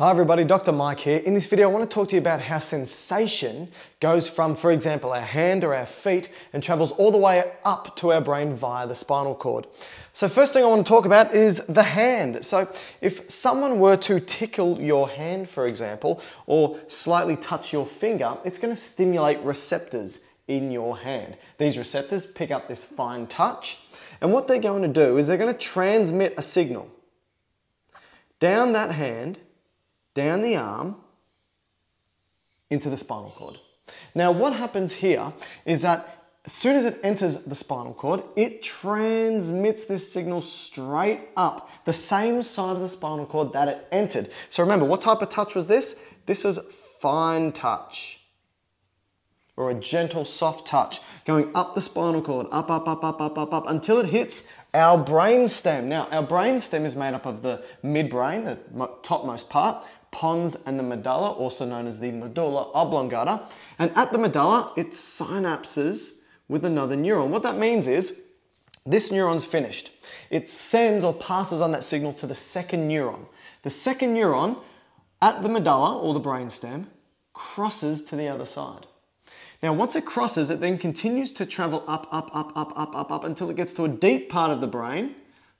Hi everybody, Dr. Mike here. In this video, I want to talk to you about how sensation goes from, for example, our hand or our feet and travels all the way up to our brain via the spinal cord. So first thing I want to talk about is the hand. So if someone were to tickle your hand, for example, or slightly touch your finger, it's going to stimulate receptors in your hand. These receptors pick up this fine touch, and what they're going to do is they're going to transmit a signal down that hand down the arm into the spinal cord. Now what happens here is that as soon as it enters the spinal cord, it transmits this signal straight up the same side of the spinal cord that it entered. So remember, what type of touch was this? This was fine touch or a gentle soft touch going up the spinal cord, up, up, up, up, up, up, up, until it hits our brain stem. Now, our brain stem is made up of the midbrain, the topmost part, pons and the medulla, also known as the medulla oblongata. And at the medulla, it synapses with another neuron. What that means is this neuron's finished. It sends or passes on that signal to the second neuron. The second neuron at the medulla or the brainstem crosses to the other side. Now, once it crosses, it then continues to travel up, up, up, up, up, up, up until it gets to a deep part of the brain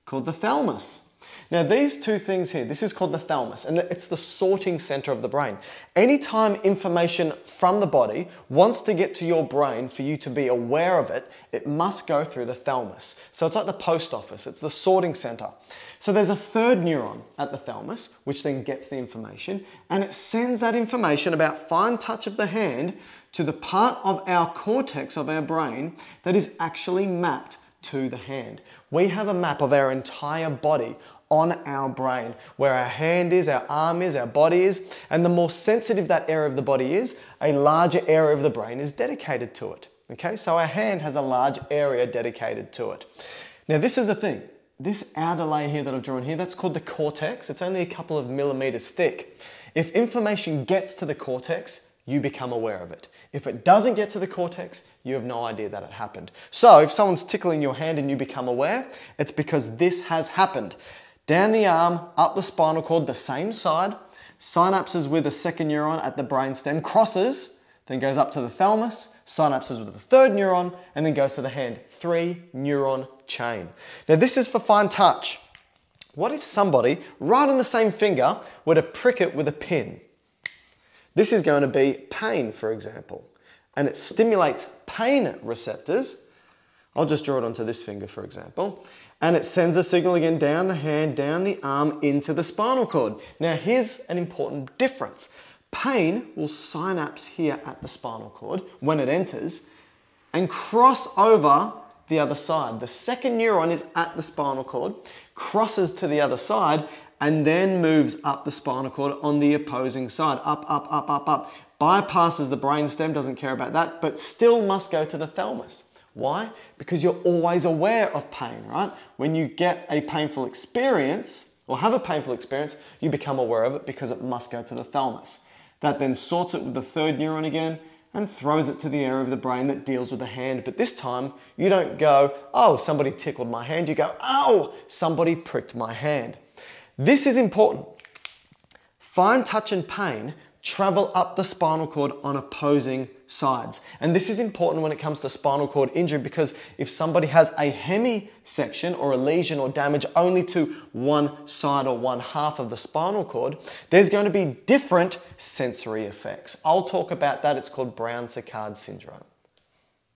called the thalamus. Now these two things here, this is called the thalamus and it's the sorting center of the brain. Anytime information from the body wants to get to your brain for you to be aware of it, it must go through the thalamus. So it's like the post office, it's the sorting center. So there's a third neuron at the thalamus, which then gets the information and it sends that information about fine touch of the hand to the part of our cortex of our brain that is actually mapped to the hand. We have a map of our entire body on our brain, where our hand is, our arm is, our body is, and the more sensitive that area of the body is, a larger area of the brain is dedicated to it. Okay, so our hand has a large area dedicated to it. Now this is the thing, this outer layer here that I've drawn here, that's called the cortex. It's only a couple of millimeters thick. If information gets to the cortex, you become aware of it. If it doesn't get to the cortex, you have no idea that it happened. So if someone's tickling your hand and you become aware, it's because this has happened. Down the arm, up the spinal cord, the same side, synapses with a second neuron at the brainstem, crosses, then goes up to the thalamus, synapses with the third neuron, and then goes to the hand. Three neuron chain. Now this is for fine touch. What if somebody, right on the same finger, were to prick it with a pin? This is going to be pain, for example, and it stimulates pain receptors I'll just draw it onto this finger, for example. And it sends a signal again down the hand, down the arm, into the spinal cord. Now here's an important difference. Pain will synapse here at the spinal cord when it enters and cross over the other side. The second neuron is at the spinal cord, crosses to the other side, and then moves up the spinal cord on the opposing side. Up, up, up, up, up. Bypasses the brainstem, doesn't care about that, but still must go to the thalamus. Why? Because you're always aware of pain, right? When you get a painful experience or have a painful experience, you become aware of it because it must go to the thalamus. That then sorts it with the third neuron again and throws it to the area of the brain that deals with the hand. But this time, you don't go, oh, somebody tickled my hand. You go, oh, somebody pricked my hand. This is important. Fine touch and pain travel up the spinal cord on opposing sides. And this is important when it comes to spinal cord injury because if somebody has a hemisection or a lesion or damage only to one side or one half of the spinal cord, there's going to be different sensory effects. I'll talk about that. It's called Brown-Séquard syndrome.